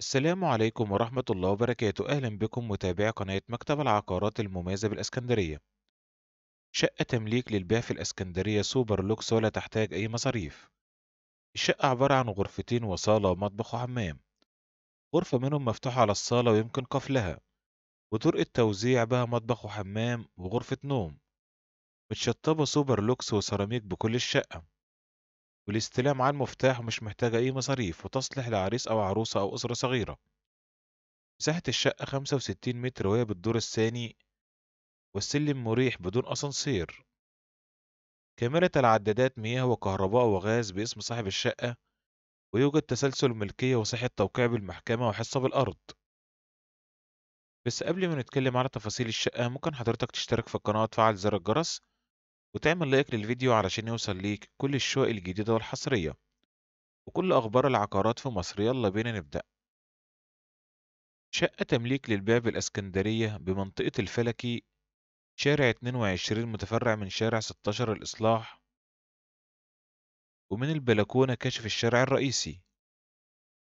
السلام عليكم ورحمة الله وبركاته. أهلا بكم متابعي قناة مكتب العقارات المميزة بالإسكندرية. شقة تمليك للبيع في الإسكندرية سوبر لوكس ولا تحتاج أي مصاريف. الشقة عبارة عن غرفتين وصالة ومطبخ وحمام. غرفة منهم مفتوحة على الصالة ويمكن قفلها. وطرق التوزيع بها مطبخ وحمام وغرفة نوم. متشطبة سوبر لوكس وسيراميك بكل الشقة. والاستلام على المفتاح ومش محتاجة أي مصاريف وتصلح لعريس أو عروسة أو أسرة صغيرة. مساحة الشقة 65 متر وهي بالدور الثاني والسلم مريح بدون أسانسير. كاميرا العدادات مياه وكهرباء وغاز باسم صاحب الشقة ويوجد تسلسل ملكية وصحة توقيع بالمحكمة وحصة بالأرض. بس قبل ما نتكلم على تفاصيل الشقة ممكن حضرتك تشترك في القناة وتفعل زر الجرس؟ وتعمل لايك للفيديو علشان يوصل ليك كل الشقق الجديدة والحصرية وكل أخبار العقارات في مصر. يلا بينا نبدأ. شقة تمليك للبيع بالإسكندرية بمنطقة الفلكي شارع 22 متفرع من شارع 16 الإصلاح ومن البلكونة كاشف الشارع الرئيسي.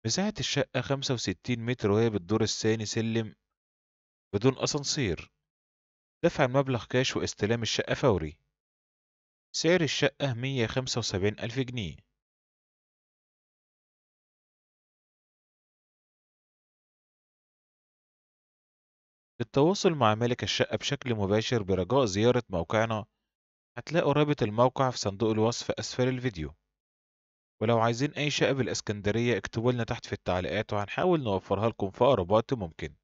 مساحة الشقة 65 متر وهي بالدور الثاني سلم بدون أسانسير. دفع المبلغ كاش واستلام الشقة فوري. سعر الشقة 175 ألف جنيه. للتواصل مع مالك الشقة بشكل مباشر برجاء زيارة موقعنا هتلاقوا رابط الموقع في صندوق الوصف أسفل الفيديو. ولو عايزين أي شقة بالإسكندرية اكتبوا لنا تحت في التعليقات وهنحاول نوفرها لكم في أقرب وقت ممكن.